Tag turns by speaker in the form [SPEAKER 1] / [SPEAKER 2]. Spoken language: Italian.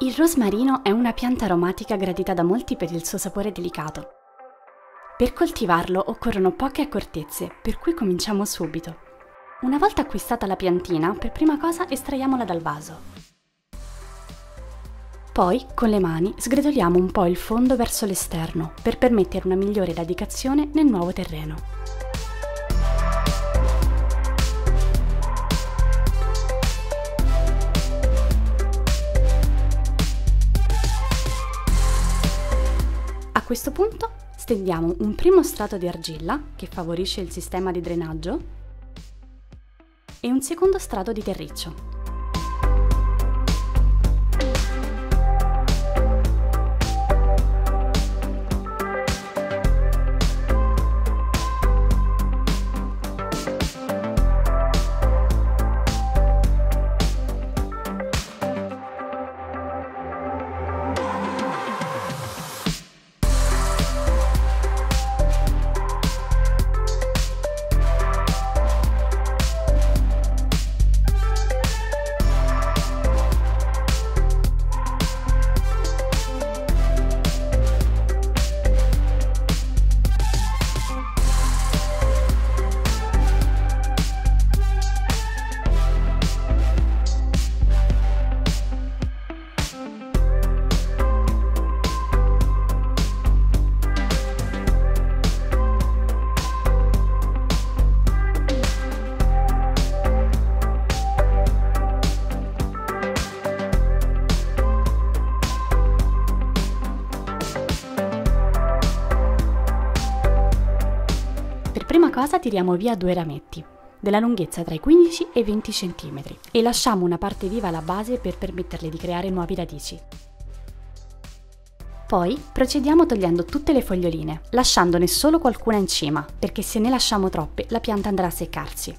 [SPEAKER 1] Il rosmarino è una pianta aromatica gradita da molti per il suo sapore delicato. Per coltivarlo occorrono poche accortezze, per cui cominciamo subito. Una volta acquistata la piantina, per prima cosa estraiamola dal vaso. Poi, con le mani, sgretoliamo un po' il fondo verso l'esterno per permettere una migliore radicazione nel nuovo terreno. Questo punto stendiamo un primo strato di argilla che favorisce il sistema di drenaggio e un secondo strato di terriccio. Cosa tiriamo via due rametti, della lunghezza tra i 15 e i 20 cm, e lasciamo una parte viva alla base per permetterle di creare nuovi radici. Poi procediamo togliendo tutte le foglioline, lasciandone solo qualcuna in cima, perché se ne lasciamo troppe la pianta andrà a seccarsi.